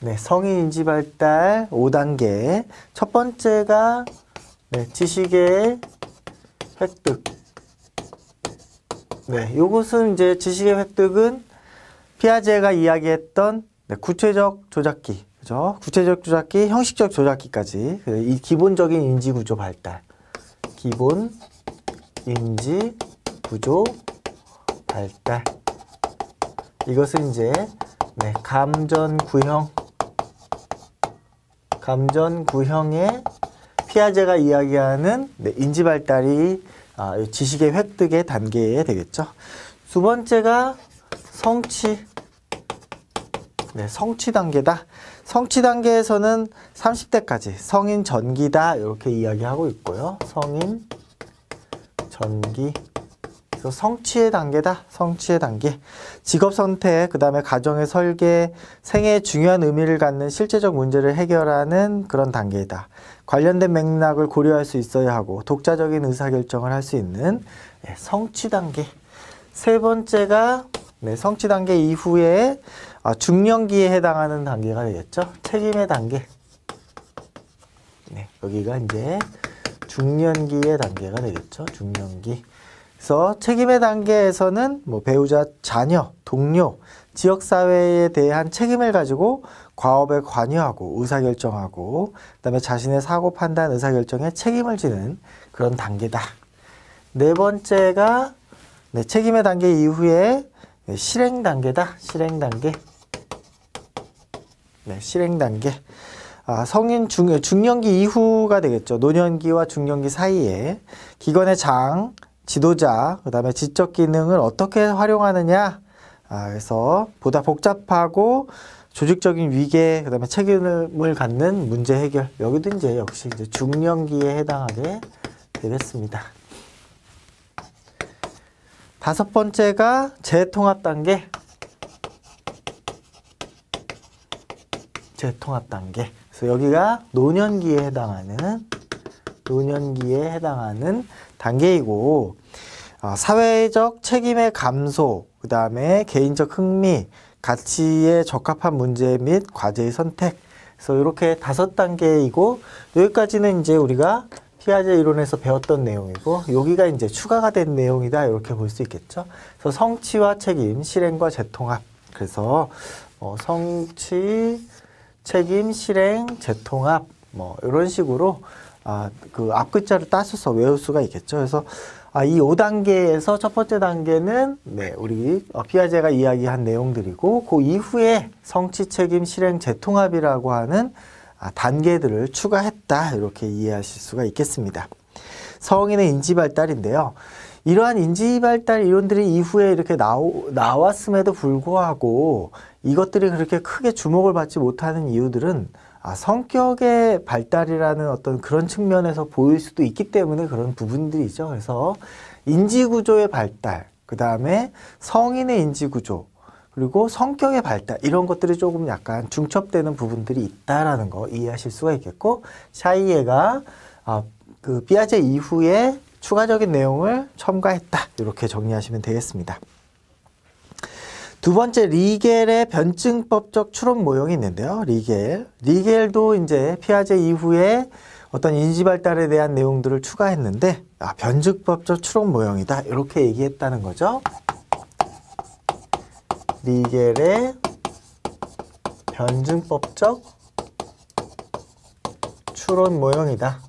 네, 성인 인지 발달 5단계. 첫 번째가 네, 지식의 획득. 네, 요것은 이제 지식의 획득은 피아제가 이야기했던 네, 구체적 조작기, 그죠? 구체적 조작기, 형식적 조작기까지 이 기본적인 인지 구조 발달, 기본 인지 구조 발달. 이것은 이제 네, 감전 구형, 감전 구형의 피아제가 이야기하는 네, 인지 발달이 아, 지식의 획득의 단계에 되겠죠. 두 번째가 성취. 네, 성취 단계다. 성취 단계에서는 30대까지 성인 전기다 이렇게 이야기하고 있고요. 성인 전기. 그래서 성취의 단계다. 성취의 단계. 직업 선택, 그 다음에 가정의 설계, 생애에 중요한 의미를 갖는 실제적 문제를 해결하는 그런 단계이다. 관련된 맥락을 고려할 수 있어야 하고 독자적인 의사결정을 할 수 있는 네, 성취 단계. 세 번째가 네, 성취 단계 이후에 아, 중년기에 해당하는 단계가 되겠죠. 책임의 단계. 네, 여기가 이제 중년기의 단계가 되겠죠. 중년기. 그래서 책임의 단계에서는 뭐 배우자, 자녀, 동료, 지역사회에 대한 책임을 가지고 과업에 관여하고 의사결정하고 그다음에 자신의 사고 판단 의사결정에 책임을 지는 그런 단계다. 네 번째가 네, 책임의 단계 이후에 네, 실행 단계다. 실행 단계. 네, 실행 단계. 아, 성인 중, 중년기 이후가 되겠죠. 노년기와 중년기 사이에 기관의 장, 지도자, 그 다음에 지적 기능을 어떻게 활용하느냐. 아, 그래서 보다 복잡하고 조직적인 위계, 그 다음에 책임을 갖는 문제 해결. 여기도 이제 역시 이제 중년기에 해당하게 되겠습니다. 다섯 번째가 재통합 단계. 재통합 단계. 그래서 여기가 노년기에 해당하는 노년기에 해당하는 단계이고 어, 사회적 책임의 감소, 그 다음에 개인적 흥미, 가치에 적합한 문제 및 과제의 선택. 그래서 이렇게 다섯 단계이고 여기까지는 이제 우리가 피아제 이론에서 배웠던 내용이고 여기가 이제 추가가 된 내용이다 이렇게 볼 수 있겠죠. 그래서 성취와 책임, 실행과 재통합. 그래서 어, 성취, 책임, 실행, 재통합 뭐 이런 식으로 아, 그 앞글자를 따서서 외울 수가 있겠죠. 그래서 아, 이 5단계에서 첫 번째 단계는 네, 우리 어, 피아제가 이야기한 내용들이고 그 이후에 성취 책임 실행 재통합이라고 하는 아, 단계들을 추가했다. 이렇게 이해하실 수가 있겠습니다. 성인의 인지 발달인데요. 이러한 인지 발달 이론들이 이후에 이렇게 나오, 나왔음에도 불구하고 이것들이 그렇게 크게 주목을 받지 못하는 이유들은 아, 성격의 발달이라는 어떤 그런 측면에서 보일 수도 있기 때문에 그런 부분들이죠. 그래서 인지구조의 발달, 그 다음에 성인의 인지구조, 그리고 성격의 발달 이런 것들이 조금 약간 중첩되는 부분들이 있다라는 거 이해하실 수가 있겠고 샤이에가 아, 그 피아제 이후에 추가적인 내용을 첨가했다 이렇게 정리하시면 되겠습니다. 두 번째 리겔의 변증법적 추론 모형이 있는데요. 리겔. 리겔도 이제 피아제 이후에 어떤 인지 발달에 대한 내용들을 추가했는데 아, 변증법적 추론 모형이다. 이렇게 얘기했다는 거죠. 리겔의 변증법적 추론 모형이다.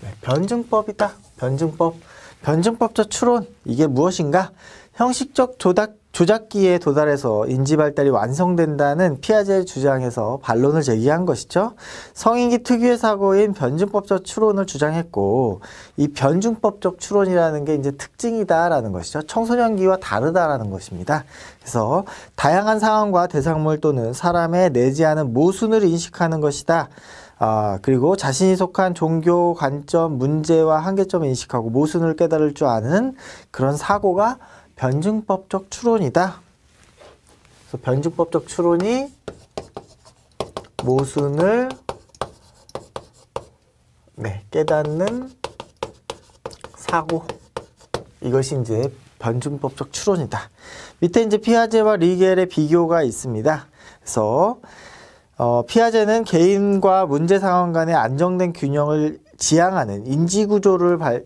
네, 변증법이다. 변증법. 변증법적 추론. 이게 무엇인가? 형식적 조작, 조작기에 도달해서 인지 발달이 완성된다는 피아제 주장에서 반론을 제기한 것이죠. 성인기 특유의 사고인 변증법적 추론을 주장했고 이 변증법적 추론이라는 게 이제 특징이다라는 것이죠. 청소년기와 다르다라는 것입니다. 그래서 다양한 상황과 대상물 또는 사람의 내지 않은 모순을 인식하는 것이다. 아, 그리고 자신이 속한 종교 관점, 문제와 한계점을 인식하고 모순을 깨달을 줄 아는 그런 사고가 변증법적 추론이다. 그래서 변증법적 추론이 모순을 네, 깨닫는 사고 이것이 이제 변증법적 추론이다. 밑에 이제 피아제와 리겔의 비교가 있습니다. 그래서 어, 피아제는 개인과 문제 상황 간의 안정된 균형을 지향하는 인지 구조를 발,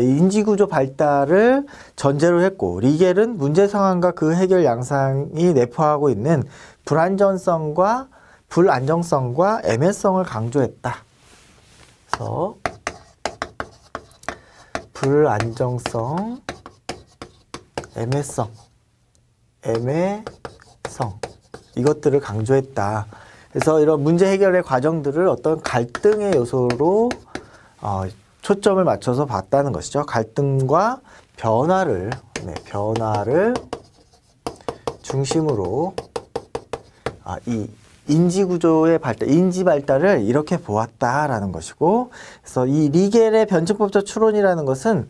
인지구조 발달을 전제로 했고 리겔은 문제 상황과 그 해결 양상이 내포하고 있는 불안전성과 불안정성과 애매성을 강조했다. 그래서 불안정성, 애매성, 애매성 이것들을 강조했다. 그래서 이런 문제 해결의 과정들을 어떤 갈등의 요소로 어, 초점을 맞춰서 봤다는 것이죠. 갈등과 변화를 네, 변화를 중심으로 아, 이 인지 구조의 발달, 인지 발달을 이렇게 보았다라는 것이고, 그래서 이 리겔의 변증법적 추론이라는 것은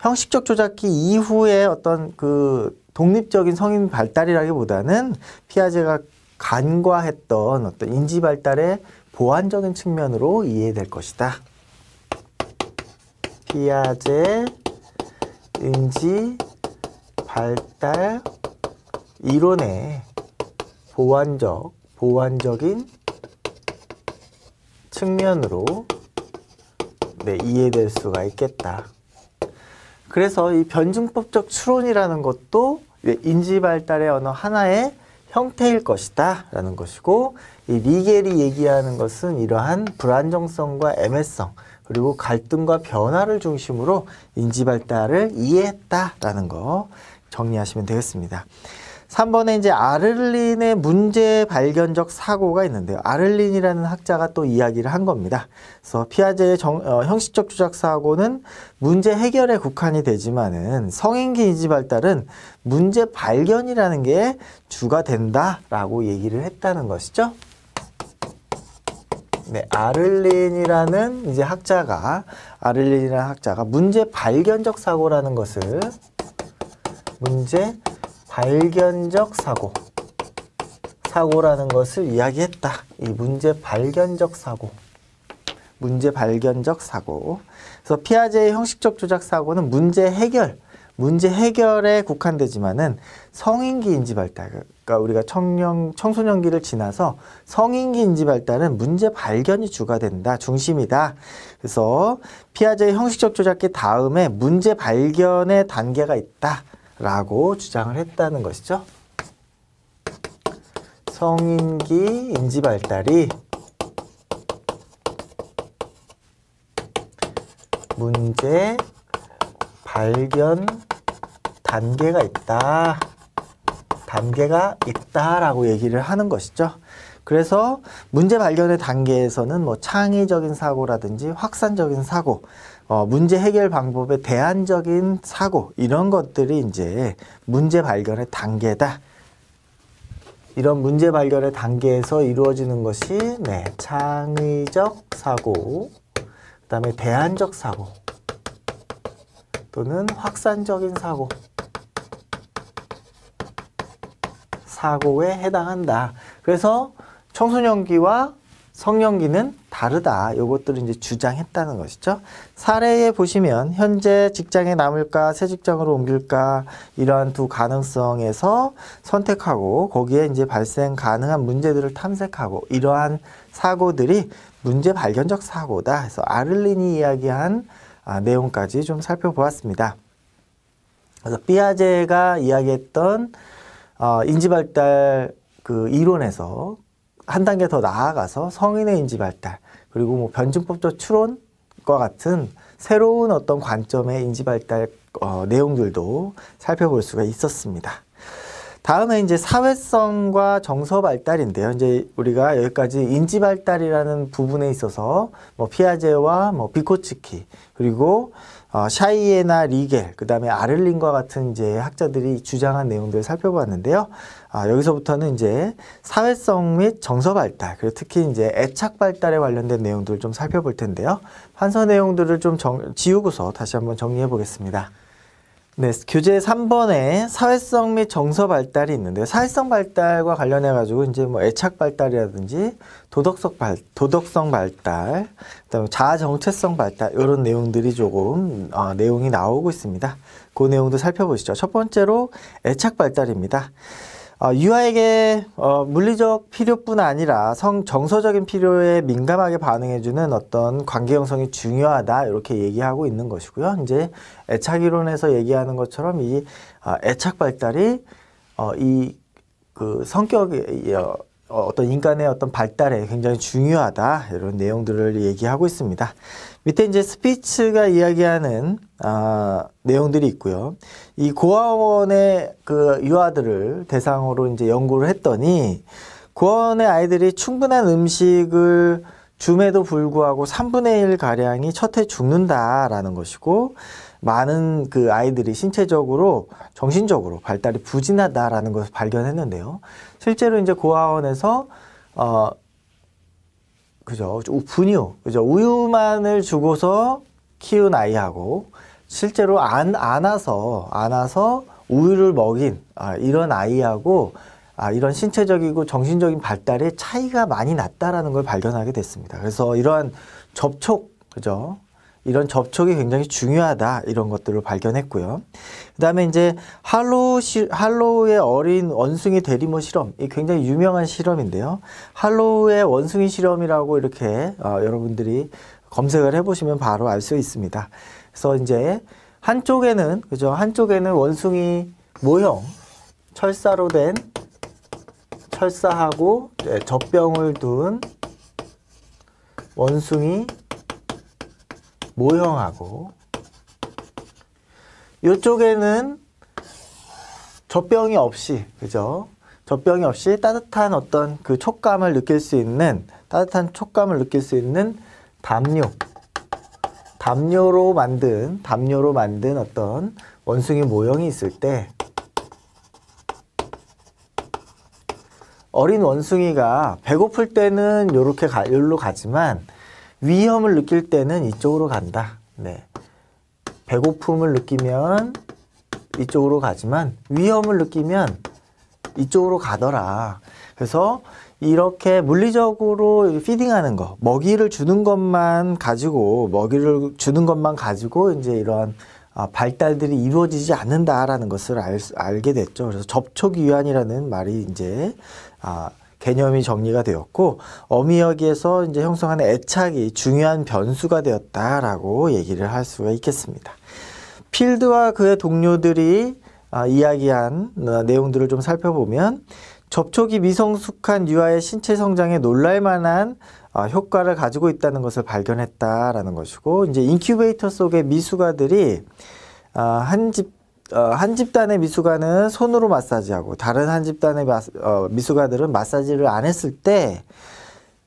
형식적 조작기 이후에 어떤 그 독립적인 성인 발달이라기보다는 피아제가 간과했던 어떤 인지 발달의 보완적인 측면으로 이해될 것이다. 피아제 인지 발달 이론의 보완적 보완적인 측면으로 네, 이해될 수가 있겠다. 그래서 이 변증법적 추론이라는 것도 인지 발달의 어느 하나의 형태일 것이다 라는 것이고 이 리겔이 얘기하는 것은 이러한 불안정성과 애매성 그리고 갈등과 변화를 중심으로 인지 발달을 이해했다라는 거 정리하시면 되겠습니다. 3번에 이제 아를린의 문제 발견적 사고가 있는데요. 아를린이라는 학자가 또 이야기를 한 겁니다. 그래서 피아제의 정, 어, 형식적 주작 사고는 문제 해결에 국한이 되지만은 성인기 인지 발달은 문제 발견이라는 게 주가 된다라고 얘기를 했다는 것이죠. 네, 아를린이라는 이제 학자가 아를린이라는 학자가 문제 발견적 사고라는 것을 문제 발견적 사고 사고라는 것을 이야기했다. 이 문제 발견적 사고 문제 발견적 사고 그래서 피아제의 형식적 조작 사고는 문제 해결 문제 해결에 국한되지만은 성인기 인지 발달 그러니까 우리가 청년 청소년기를 지나서 성인기 인지 발달은 문제 발견이 주가 된다 중심이다 그래서 피아제의 형식적 조작기 다음에 문제 발견의 단계가 있다 라고 주장을 했다는 것이죠. 성인기 인지 발달이 문제 발견 단계가 있다. 단계가 있다라고 얘기를 하는 것이죠. 그래서 문제 발견의 단계에서는 뭐 창의적인 사고라든지 확산적인 사고, 어, 문제 해결 방법의 대안적인 사고 이런 것들이 이제 문제 발견의 단계다. 이런 문제 발견의 단계에서 이루어지는 것이 네, 창의적 사고, 그다음에 대안적 사고 또는 확산적인 사고 사고에 해당한다. 그래서 청소년기와 성년기는 다르다. 이것들을 이제 주장했다는 것이죠. 사례에 보시면 현재 직장에 남을까 새 직장으로 옮길까 이러한 두 가능성에서 선택하고 거기에 이제 발생 가능한 문제들을 탐색하고 이러한 사고들이 문제 발견적 사고다. 그래서 아를린이 이야기한 아, 내용까지 좀 살펴보았습니다. 그래서 삐아제가 이야기했던 어, 인지발달 그 이론에서 한 단계 더 나아가서 성인의 인지 발달 그리고 뭐 변증법적 추론과 같은 새로운 어떤 관점의 인지 발달 어, 내용들도 살펴볼 수가 있었습니다. 다음에 이제 사회성과 정서 발달인데요. 이제 우리가 여기까지 인지 발달이라는 부분에 있어서 뭐 피아제와 뭐 비코츠키 그리고 어, 샤이에나 리겔, 그 다음에 아를린과 같은 이제 학자들이 주장한 내용들을 살펴봤는데요. 아, 여기서부터는 이제 사회성 및 정서 발달, 그리고 특히 이제 애착 발달에 관련된 내용들을 좀 살펴볼 텐데요. 판서 내용들을 좀 정, 지우고서 다시 한번 정리해 보겠습니다. 네, 교재 3번에 사회성 및 정서 발달이 있는데요. 사회성 발달과 관련해 가지고 이제 뭐 애착 발달이라든지 도덕성 발 도덕성 발달, 그다음에 자아 정체성 발달 이런 내용들이 조금 어, 내용이 나오고 있습니다. 그 내용도 살펴보시죠. 첫 번째로 애착 발달입니다. 어, 유아에게 어, 물리적 필요뿐 아니라 성 정서적인 필요에 민감하게 반응해주는 어떤 관계 형성이 중요하다 이렇게 얘기하고 있는 것이고요. 이제 애착 이론에서 얘기하는 것처럼 이 아, 애착 발달이 어, 이그 성격의 어, 어떤 인간의 어떤 발달에 굉장히 중요하다 이런 내용들을 얘기하고 있습니다. 밑에 이제 스피츠가 이야기하는 아, 내용들이 있고요. 이 고아원의 그 유아들을 대상으로 이제 연구를 했더니 고아원의 아이들이 충분한 음식을 줌에도 불구하고 3분의 1 가량이 첫 해 죽는다라는 것이고 많은 그 아이들이 신체적으로 정신적으로 발달이 부진하다라는 것을 발견했는데요. 실제로 이제 고아원에서 어 그죠. 분유, 그죠. 우유만을 주고서 키운 아이하고 실제로 안, 안아서, 안아서 우유를 먹인 아, 이런 아이하고 아, 이런 신체적이고 정신적인 발달에 차이가 많이 났다라는 걸 발견하게 됐습니다. 그래서 이러한 접촉, 그죠. 이런 접촉이 굉장히 중요하다 이런 것들을 발견했고요. 그다음에 이제 할로 시, 할로우의 어린 원숭이 대리모 실험 이 굉장히 유명한 실험인데요. 할로우의 원숭이 실험이라고 이렇게 어, 여러분들이 검색을 해보시면 바로 알 수 있습니다. 그래서 이제 한쪽에는 그죠 한쪽에는 원숭이 모형 철사로 된 철사하고 네, 젖병을 둔 원숭이 모형하고 이쪽에는 젖병이 없이 그죠? 젖병이 없이 따뜻한 어떤 그 촉감을 느낄 수 있는 따뜻한 촉감을 느낄 수 있는 담요 담요로 만든 담요로 만든 어떤 원숭이 모형이 있을 때 어린 원숭이가 배고플 때는 요렇게 가, 요로 가지만 위험을 느낄 때는 이쪽으로 간다. 네. 배고픔을 느끼면 이쪽으로 가지만 위험을 느끼면 이쪽으로 가더라. 그래서 이렇게 물리적으로 피딩하는 거, 먹이를 주는 것만 가지고, 먹이를 주는 것만 가지고 이제 이러한 아, 발달들이 이루어지지 않는다라는 것을 알, 알게 됐죠. 그래서 접촉 유한이라는 말이 이제 아, 개념이 정리가 되었고 어미역에서 이제 형성하는 애착이 중요한 변수가 되었다라고 얘기를 할 수가 있겠습니다. 필드와 그의 동료들이 아, 이야기한 어, 내용들을 좀 살펴보면 접촉이 미성숙한 유아의 신체 성장에 놀랄 만한 아, 효과를 가지고 있다는 것을 발견했다라는 것이고 이제 인큐베이터 속의 미숙아들이 아, 한집 어, 한 집단의 미숙아는 손으로 마사지하고 다른 한 집단의 마, 어, 미숙아들은 마사지를 안 했을 때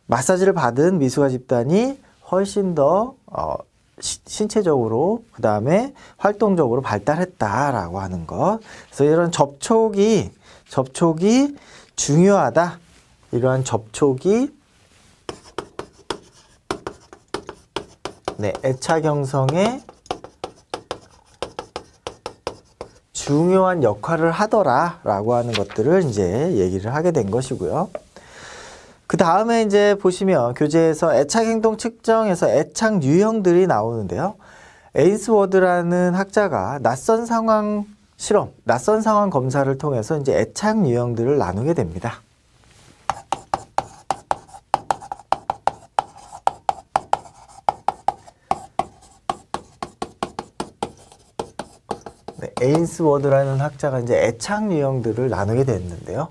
마사지를 받은 미숙아 집단이 훨씬 더 어, 시, 신체적으로 그 다음에 활동적으로 발달했다라고 하는 것. 그래서 이런 접촉이 접촉이 중요하다. 이러한 접촉이 네, 애착 형성에 중요한 역할을 하더라라고 하는 것들을 이제 얘기를 하게 된 것이고요. 그 다음에 이제 보시면 교재에서 애착 행동 측정에서 애착 유형들이 나오는데요. 에인스워드라는 학자가 낯선 상황 실험, 낯선 상황 검사를 통해서 이제 애착 유형들을 나누게 됩니다. 에인스워드라는 학자가 이제 애착 유형들을 나누게 됐는데요.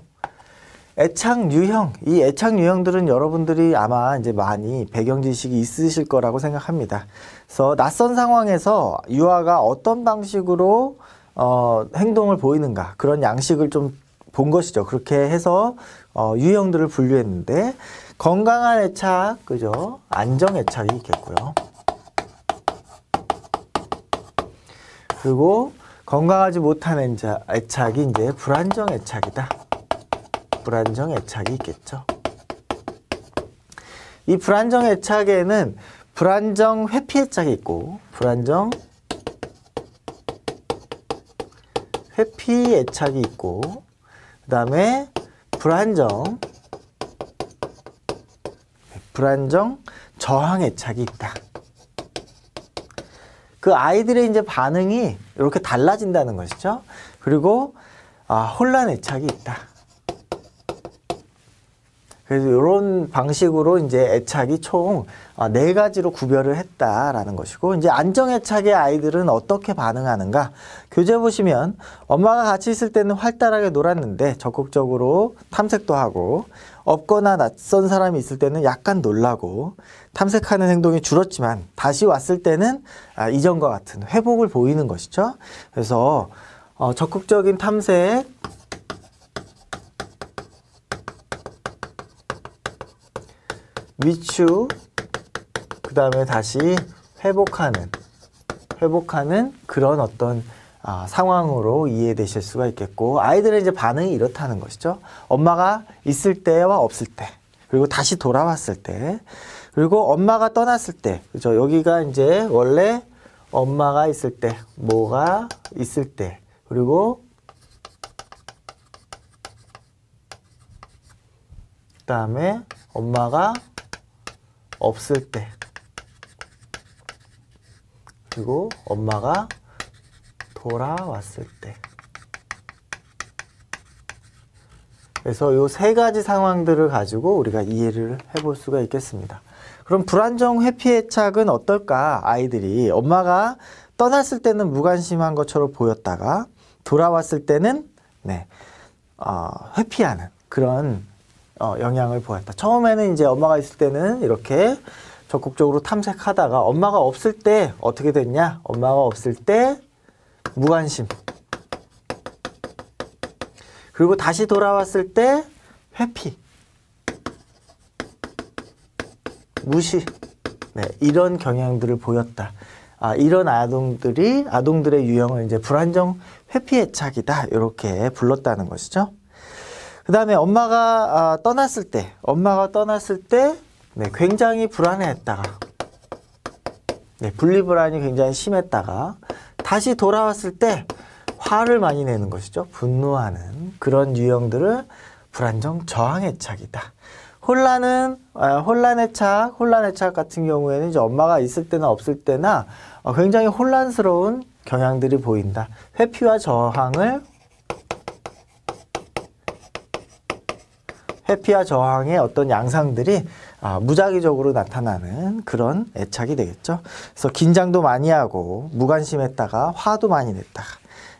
애착 유형, 이 애착 유형들은 여러분들이 아마 이제 많이 배경 지식이 있으실 거라고 생각합니다. 그래서 낯선 상황에서 유아가 어떤 방식으로 어, 행동을 보이는가 그런 양식을 좀 본 것이죠. 그렇게 해서 어, 유형들을 분류했는데 건강한 애착, 그죠? 안정 애착이 있겠고요. 그리고 건강하지 못한 애착이 이제 불안정 애착이다. 불안정 애착이 있겠죠. 이 불안정 애착에는 불안정 회피 애착이 있고 불안정 회피 애착이 있고 그 다음에 불안정 불안정 저항 애착이 있다. 그 아이들의 이제 반응이 이렇게 달라진다는 것이죠. 그리고 아, 혼란 애착이 있다. 그래서 이런 방식으로 이제 애착이 총 네 가지로 구별을 했다라는 것이고 이제 안정 애착의 아이들은 어떻게 반응하는가 교재 보시면 엄마가 같이 있을 때는 활달하게 놀았는데 적극적으로 탐색도 하고 없거나 낯선 사람이 있을 때는 약간 놀라고 탐색하는 행동이 줄었지만 다시 왔을 때는 아, 이전과 같은 회복을 보이는 것이죠. 그래서 어, 적극적인 탐색 위추 그 다음에 다시 회복하는 회복하는 그런 어떤 아, 상황으로 이해되실 수가 있겠고 아이들의 이제 반응이 이렇다는 것이죠. 엄마가 있을 때와 없을 때 그리고 다시 돌아왔을 때 그리고 엄마가 떠났을 때 그죠 여기가 이제 원래 엄마가 있을 때 뭐가 있을 때 그리고 그다음에 엄마가 없을 때 그리고 엄마가 돌아왔을 때 그래서 이 세 가지 상황들을 가지고 우리가 이해를 해볼 수가 있겠습니다. 그럼 불안정 회피 애착은 어떨까? 아이들이 엄마가 떠났을 때는 무관심한 것처럼 보였다가 돌아왔을 때는 네, 어, 회피하는 그런 어, 영향을 보였다. 처음에는 이제 엄마가 있을 때는 이렇게 적극적으로 탐색하다가 엄마가 없을 때 어떻게 됐냐? 엄마가 없을 때 무관심. 그리고 다시 돌아왔을 때 회피. 무시. 네, 이런 경향들을 보였다. 아, 이런 아동들이 아동들의 유형을 이제 불안정 회피 애착이다. 이렇게 불렀다는 것이죠. 그 다음에 엄마가 아, 떠났을 때, 엄마가 떠났을 때 네, 굉장히 불안해했다가 네, 분리불안이 굉장히 심했다가 다시 돌아왔을 때 화를 많이 내는 것이죠. 분노하는 그런 유형들을 불안정 저항애착이다. 혼란은 아, 혼란애착, 혼란애착 같은 경우에는 이제 엄마가 있을 때나 없을 때나 어, 굉장히 혼란스러운 경향들이 보인다. 회피와 저항을 회피와 저항의 어떤 양상들이 아, 무작위적으로 나타나는 그런 애착이 되겠죠. 그래서 긴장도 많이 하고 무관심했다가 화도 많이 냈다가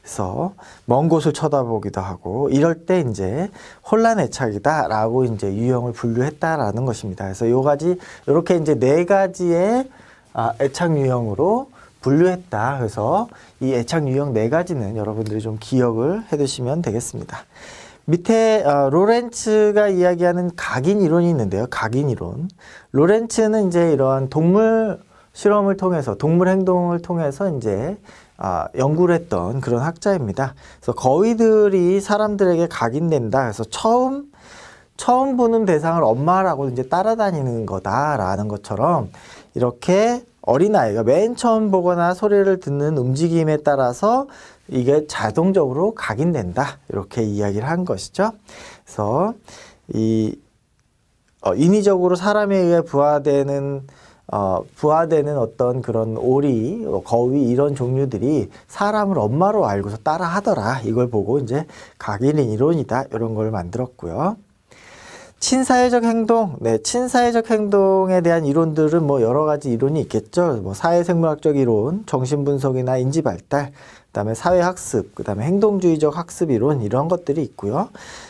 그래서 먼 곳을 쳐다보기도 하고 이럴 때 이제 혼란 애착이다라고 이제 유형을 분류했다라는 것입니다. 그래서 요 가지 이렇게 이제 네 가지의 아, 애착 유형으로 분류했다. 그래서 이 애착 유형 네 가지는 여러분들이 좀 기억을 해 두시면 되겠습니다. 밑에 어, 로렌츠가 이야기하는 각인 이론이 있는데요. 각인 이론. 로렌츠는 이제 이러한 동물 실험을 통해서 동물 행동을 통해서 이제 아, 연구를 했던 그런 학자입니다. 그래서 거위들이 사람들에게 각인된다. 그래서 처음 처음 보는 대상을 엄마라고 이제 따라다니는 거다라는 것처럼 이렇게 어린아이가 맨 처음 보거나 소리를 듣는 움직임에 따라서 이게 자동적으로 각인된다. 이렇게 이야기를 한 것이죠. 그래서 이 어, 인위적으로 사람에 의해 부화되는 어, 부화되는 어떤 그런 오리, 거위 이런 종류들이 사람을 엄마로 알고서 따라 하더라. 이걸 보고 이제 각인 이론이다. 이런 걸 만들었고요. 친사회적 행동, 네, 친사회적 행동에 대한 이론들은 뭐 여러 가지 이론이 있겠죠. 뭐 사회생물학적 이론, 정신분석이나 인지발달, 그다음에 사회학습, 그다음에 행동주의적 학습 이론 이런 것들이 있고요.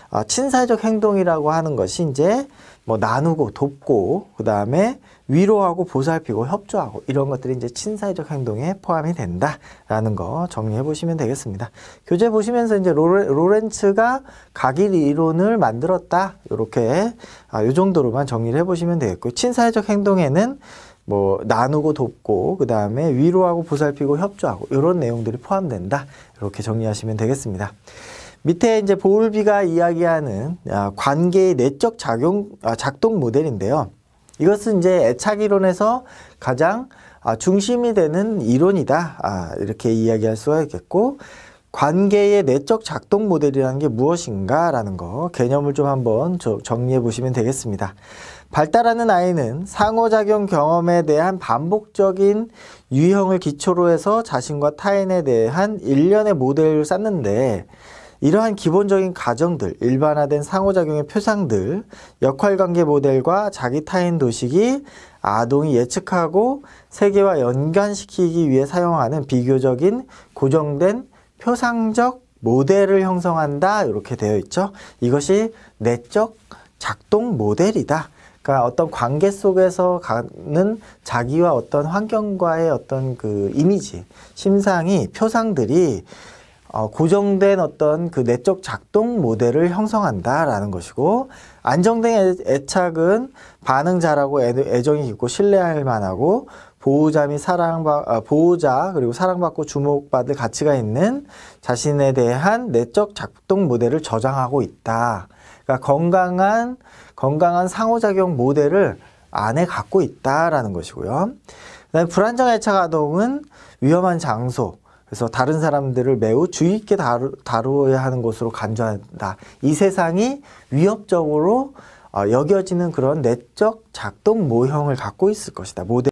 아, 친사회적 행동이라고 하는 것이 이제 뭐 나누고 돕고 그다음에 위로하고 보살피고 협조하고 이런 것들이 이제 친사회적 행동에 포함이 된다라는 거 정리해 보시면 되겠습니다. 교재 보시면서 이제 로렌, 츠가 각일 이론을 만들었다. 이렇게 아, 요 정도로만 정리를 해 보시면 되겠고 친사회적 행동에는 뭐 나누고 돕고 그 다음에 위로하고 보살피고 협조하고 이런 내용들이 포함된다. 이렇게 정리하시면 되겠습니다. 밑에 이제 보울비가 이야기하는 아, 관계의 내적 작용 아, 작동 모델인데요. 이것은 이제 애착 이론에서 가장 아, 중심이 되는 이론이다. 이렇게 이야기할 수가 있겠고 관계의 내적 작동 모델이라는 게 무엇인가라는 거 개념을 좀 한번 저- 정리해 보시면 되겠습니다. 발달하는 아이는 상호작용 경험에 대한 반복적인 유형을 기초로 해서 자신과 타인에 대한 일련의 모델을 쌓는데 이러한 기본적인 가정들, 일반화된 상호작용의 표상들, 역할관계 모델과 자기 타인 도식이 아동이 예측하고 세계와 연관시키기 위해 사용하는 비교적인 고정된 표상적 모델을 형성한다. 이렇게 되어 있죠. 이것이 내적 작동 모델이다. 그러니까 어떤 관계 속에서 가는 자기와 어떤 환경과의 어떤 그 이미지, 심상이, 표상들이 어, 고정된 어떤 그 내적 작동 모델을 형성한다라는 것이고 안정된 애- 애착은 반응 잘하고 애, 애정이 깊고 신뢰할 만하고 보호자 및 사랑받 아, 보호자 그리고 사랑받고 주목받을 가치가 있는 자신에 대한 내적 작동 모델을 저장하고 있다. 그러니까 건강한 건강한 상호작용 모델을 안에 갖고 있다라는 것이고요. 그다음에 불안정 애착 아동은 위험한 장소 그래서 다른 사람들을 매우 주의 있게 다루, 다루어야 하는 곳으로 간주한다. 이 세상이 위협적으로 어, 여겨지는 그런 내적 작동 모형을 갖고 있을 것이다. 모델